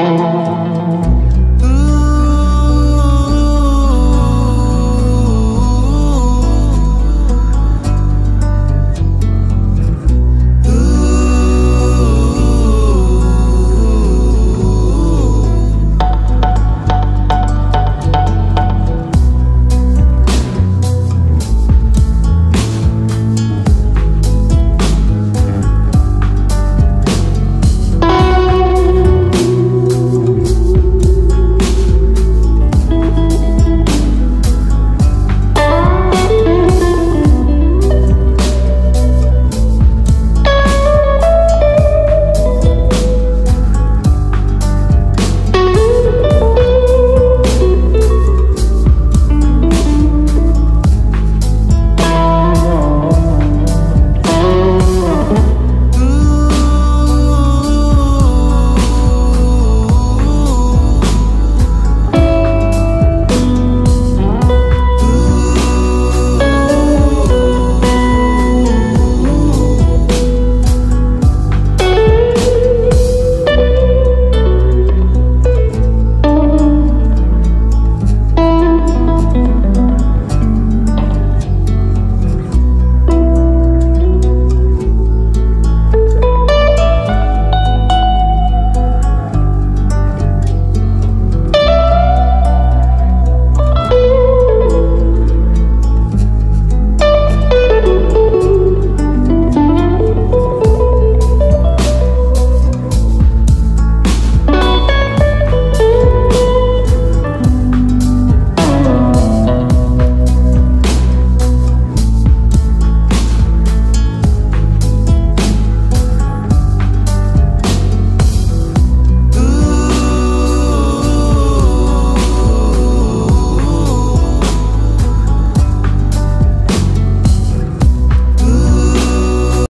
Oh.